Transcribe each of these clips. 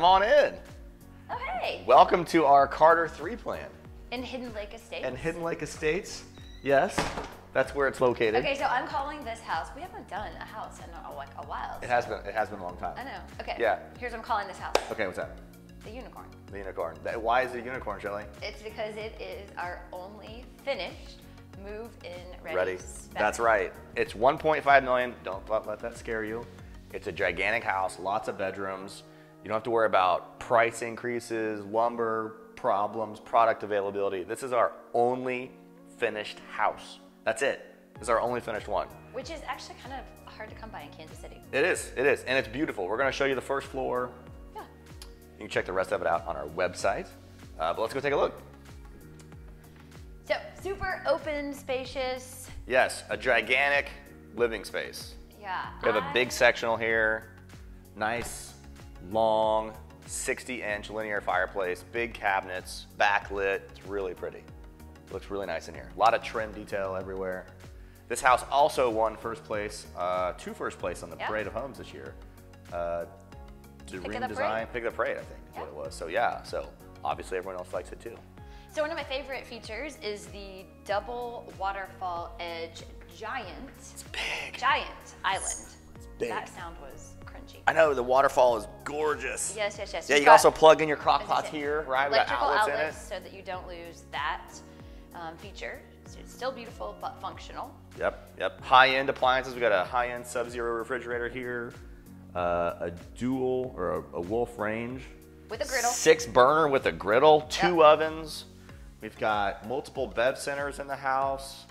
Oh, welcome to our Carter 3 plan. In Hidden Lake Estates. In Hidden Lake Estates, yes, that's where it's located. Okay, so I'm calling this house. We haven't done a house in a, like a while. It has been it has been a long time. I know. Okay. Yeah. Here's what I'm calling this house. Okay, what's that? The unicorn. The unicorn. Why is it a unicorn, Shelly? It's because it is our only finished move-in ready. Ready. spec. That's right. It's 1.5 million. Don't let that scare you. It's a gigantic house, lots of bedrooms. You don't have to worry about price increases, lumber problems, product availability. This is our only finished house. That's it. This is our only finished one. Which is actually kind of hard to come by in Kansas City. It is. It is, and it's beautiful. We're going to show you the first floor. Yeah. You can check the rest of it out on our website. Uh, but let's go take a look. So super open, spacious. Yes, a gigantic living space. Yeah. We have a I- big sectional here, nice, long, 60 inch linear fireplace, big cabinets, backlit. It's really pretty. Looks really nice in here. A lot of trim detail everywhere. This house also won first place, uh, two first place on the Yeah. Parade of Homes this year. Uh, Dream the Design, Parade. Pick the Parade, I think is what it was. So yeah, so obviously everyone else likes it too. So one of my favorite features is the double waterfall edge giant Big. giant island. Big. That sound was crunchy. I know the waterfall is gorgeous. Yes, yes, yes. Yeah, We've you can also plug in your crock pots here, right? We got Electrical outlets, outlets, in it. so that you don't lose that um, feature. So it's still beautiful but functional. Yep, yep. High-end appliances. We got a high-end Sub-Zero refrigerator here, uh, a dual or a, a Wolf range, With a griddle. six burner with a griddle, two Yep. ovens. We've got multiple bev centers in the house.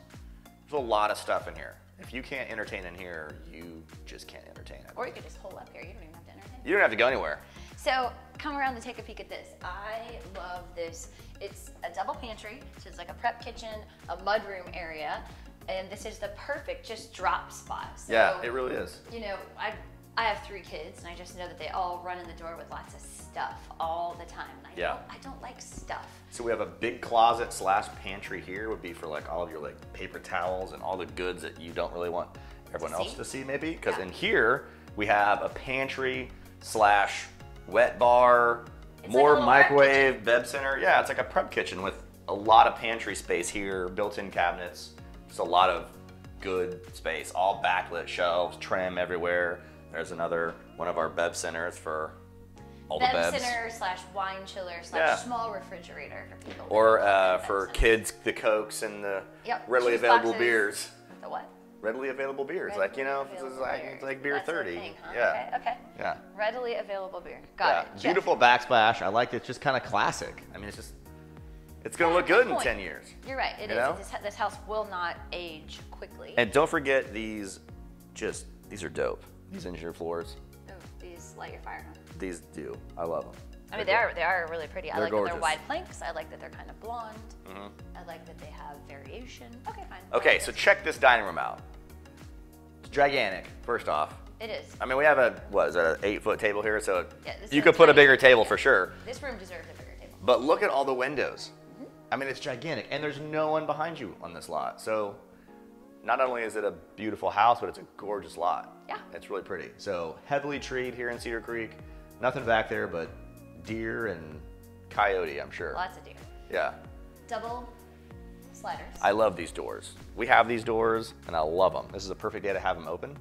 There's a lot of stuff in here. If you can't entertain in here, you just can't entertain it. Or you could just hole up here. You don't even have to entertain. You don't have to go anywhere. So come around and take a peek at this. I love this. It's a double pantry, so it's like a prep kitchen, a mudroom area, and this is the perfect just drop spot. So, yeah, it really is. You know, I I have three kids, and I just know that they all run in the door with lots of stuff all the time. And I Yeah. don't I don't like stuff. So we have a big closet slash pantry here would be for like all of your like paper towels and all the goods that you don't really want everyone To else to see maybe. Because Yeah. in here we have a pantry slash wet bar, It's more like a little prep microwave, bev center. Yeah, it's like a prep kitchen with a lot of pantry space here, built-in cabinets. Just a lot of good space, all backlit shelves, trim everywhere. There's another one of our bev centers for all Bev the bevs. center slash wine chiller slash Yeah. small refrigerator for people. Or uh, for centers. kids, the cokes and the Yep, readily juice available boxes. beers. The what? Readily available beers, like you know, is Readily like available it's like beer. That's thirty. thing, huh? Yeah, Okay, okay. yeah, Readily available beer. Got yeah. it. Check. Beautiful backsplash. I like it. It's just kind of classic. I mean, it's just it's gonna look good in point. ten years. You're right. It You is. know? This, this house will not age quickly. And don't forget these. Just these are dope. These engineered floors. Ooh, these light your fire. Huh? These do. I love them. I mean, they are they are really pretty. I They're like that gorgeous. Mm-hmm. they're wide planks. I like that they're kind of blonde. I like that they have variation. Okay, fine. Okay, so check this dining room out. It's gigantic. First off, it is. I mean, we have a what is that? An eight foot table here, so Yeah, this you could put a bigger table for sure. This room deserves a bigger table. But look at all the windows. I mean, it's gigantic, and there's no one behind you on this lot. So, not only is it a beautiful house, but it's a gorgeous lot. Yeah. It's really pretty. So, heavily treed here in Cedar Creek. Nothing back there but deer and coyote, I'm sure. Lots of deer. Yeah. Double sliders. I love these doors. We have these doors, and I love them. This is a perfect day to have them open,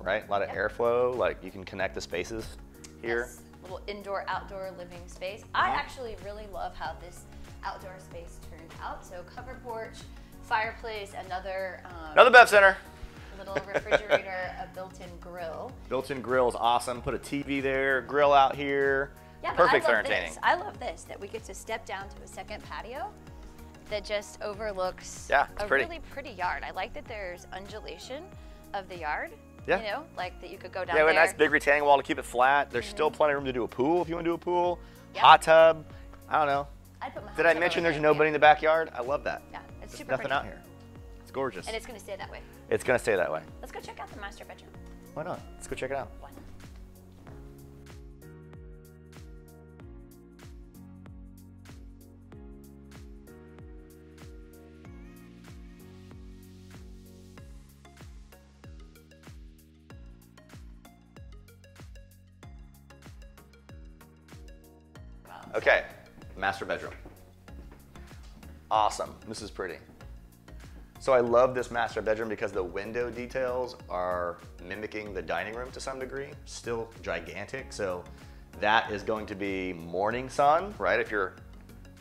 right? A lot of airflow. Like you can connect the spaces here. Yes, little indoor outdoor living space. I Uh-huh. actually really love how this outdoor space turned out. So covered porch, fireplace, another um, Another Bev Center. little refrigerator, a built-in grill. Built-in grill is awesome. Put a TV there, grill out here. Yeah, Perfect for I love entertaining. This. I love this that we get to step down to a second patio that just overlooks Yeah, a pretty. really pretty yard. I like that there's undulation of the yard. Yeah. You know, like that you could go down Yeah, a nice big retaining wall to keep it flat. There's still plenty of room to do a pool if you want to do a pool. Yeah. Hot tub. I don't know. I'd put my Did I mention there's there, nobody in the backyard? I love that. Yeah, it's There's super nothing pretty. out here. It's gorgeous. And it's gonna stay that way. It's gonna stay that way. Let's go check out the master bedroom. Why not? Let's go check it out. One. Okay, master bedroom. Awesome. This is pretty. So I love this master bedroom because the window details are mimicking the dining room to some degree. Still gigantic. So that is going to be morning sun, right? If you're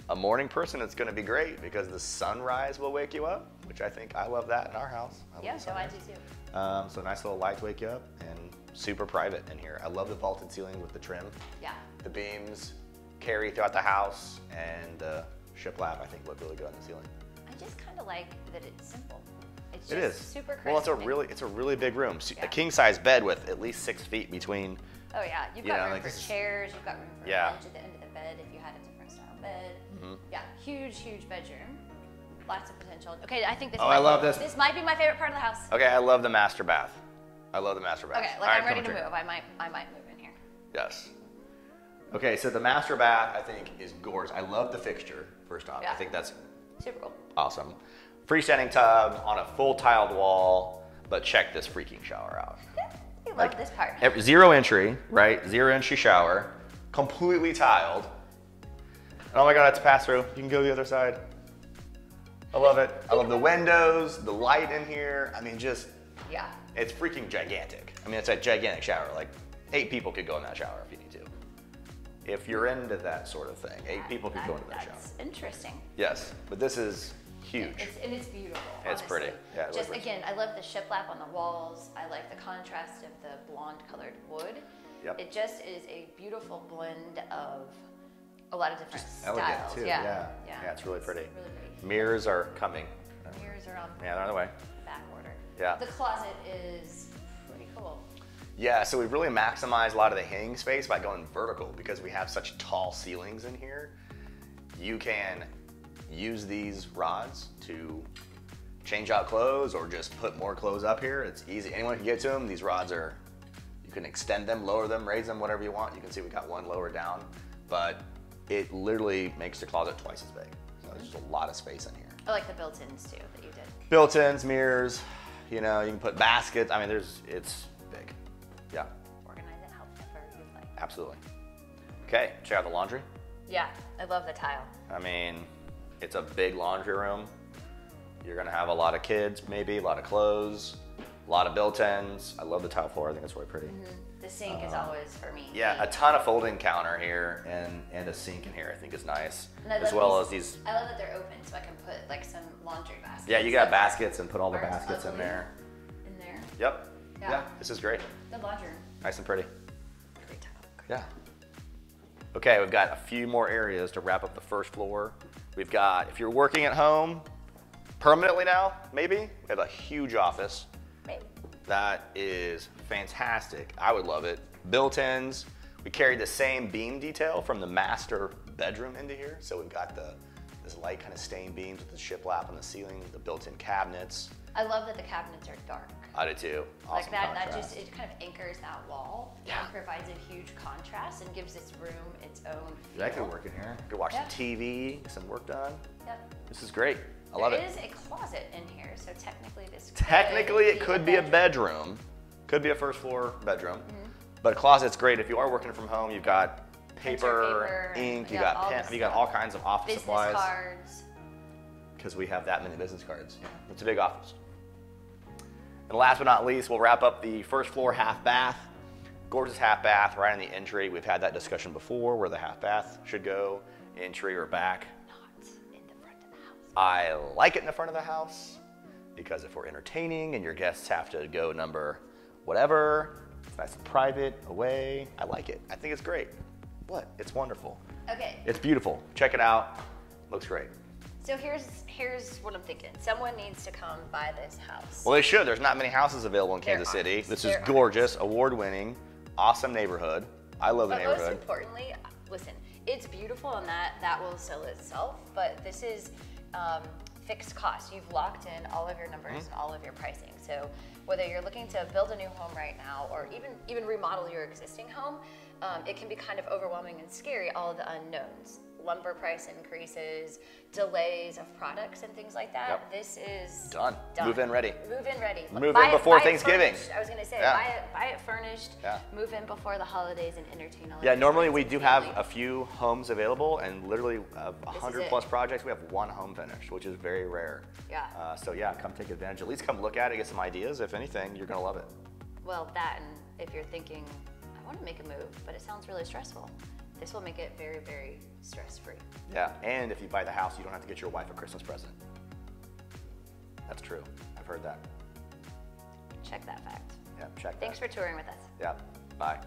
a morning person, it's going to be great because the sunrise will wake you up, which I think I love that in our house. I Yeah, so I do too. Um, so nice little lights wake you up and super private in here. I love the vaulted ceiling with the trim. Yeah. The beams carry throughout the house and the shiplap I think look really good on the ceiling. I just kind of like that it's simple. It's It just is. super crisp. Well, it's a really it's a really big room. S- Yeah. A king size bed with at least six feet between. Oh yeah, you've you got know, room like for chairs. You've got room for Yeah. a bench at the end of the bed if you had a different style bed. Mm-hmm. Yeah, huge, huge bedroom. Lots of potential. Okay, I think this. Oh, might I love be, this. This might be my favorite part of the house. Okay, I love the master bath. I love the master bath. Okay, like right, I'm ready to move. I might, I might move in here. Yes. Okay, so the master bath I think is gorgeous. I love the fixture. First off, Yeah. I think that's Super cool. awesome. Freestanding tub on a full tiled wall, but check this freaking shower out. I love Like, this part. Zero entry, right? Zero entry shower, completely tiled. And oh my god, it's a pass through. You can go the other side. I love it. I love the windows, the light in here. I mean, just, Yeah. it's freaking gigantic. I mean, it's a gigantic shower. Like, eight people could go in that shower if you need. If you're into that sort of thing, eight people could go into that shower. That's interesting. Yes, but this is huge. It's, and it's beautiful. It's pretty. Yeah, Just again, I love the shiplap on the walls. I like the contrast of the blonde colored wood. Yep. It just is a beautiful blend of a lot of different Elegant styles. too. Yeah. Yeah. Yeah. Yeah, it's really pretty. Really pretty. Mirrors are coming. Mirrors are on Yeah, they're on the way. back order. Yeah. The closet is pretty cool. Yeah, so we've really maximize a lot of the hanging space by going vertical because we have such tall ceilings in here. You can use these rods to change out clothes or just put more clothes up here. It's easy. Anyone can get to them. These rods are, you can extend them, lower them, raise them, whatever you want. You can see we got one lower down, but it literally makes the closet twice as big. So there's just a lot of space in here. I like the built-ins too that you did. Built-ins, mirrors, you know, you can put baskets. I mean, there's, it's Absolutely. Okay, check out the laundry. Yeah, I love the tile. I mean, it's a big laundry room. You're gonna have a lot of kids, maybe, a lot of clothes, a lot of built-ins. I love the tile floor. I think it's really pretty. Mm-hmm. The sink is um, always for me. Yeah, a ton of folding counter here and and a sink in here. I think is nice, as well these- as these. I love that they're open, so I can put like some laundry baskets. Yeah, you got baskets and put all the baskets in there. In there, Yep. Yeah. Yeah. This is great. the laundry room, Nice and pretty. Great tile. Great. Yeah. Okay, we've got a few more areas to wrap up the first floor. We've got, if you're working at home permanently now, maybe, we have a huge office. Maybe. That is fantastic. I would love it. Built-ins. We carried the same beam detail from the master bedroom into here. So we've got the this light kind of stained beams with the shiplap on the ceiling, the built-in cabinets. I love that the cabinets are dark. I do too. Awesome like that, that just it kind of anchors that wall Yeah. and provides a huge contrast and gives this room its own. Feel. that could work in here. Could watch Yeah. some TV, get some work done. Yep. This is great. I love There it. is a closet in here, so technically this. Technically, it could be a bedroom. Could be a first floor bedroom. Mm-hmm. But a closet's great if you are working from home. You've got paper, paper, ink, you yeah, got pen, you got all kinds of office Business supplies cards. because we have that many business cards. It's a big office. And last but not least, we'll wrap up the first floor half bath. Gorgeous half bath right in the entry. We've had that discussion before where the half bath should go, entry or back. Not in the front of the house. I like it in the front of the house because if we're entertaining and your guests have to go number whatever, it's nice and private, away. I like it. I think it's great. What? It's wonderful. Okay, It's beautiful. Check it out. Looks great. so here's here's what I'm thinking. Someone needs to come buy this house. Well, they should. There's not many houses available in Kansas. City. This There is gorgeous, award-winning, awesome neighborhood. I love the But most neighborhood. importantly, listen, it's beautiful and that that will sell itself, but this is um, fixed cost. You've locked in all of your numbers Mm-hmm. and all of your pricing. So whether you're looking to build a new home right now or even even remodel your existing home, um, it can be kind of overwhelming and scary, all the unknowns. lumber price increases, delays of products and things like that. Yep. This is Done. Move in ready. Move in ready. Move Buy in before it Thanksgiving. I was gonna say Yeah. buy it buy it furnished. Yeah. Move in before the holidays and entertain all. Yeah, normally we do have a few homes available, and literally uh, a hundred plus projects, we have one home finished, which is very rare. Yeah. Uh, so yeah, come take advantage. At least come look at it, get some ideas. If anything, you're gonna love it. Well, that and if you're thinking, want to make a move, but it sounds really stressful, this will make it very, very stress free. Yeah, and if you buy the house, you don't have to get your wife a Christmas present. That's true. I've heard that. Check that fact. Yeah, check Thanks that. for touring with us. Yeah, bye.